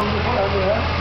Untuk 人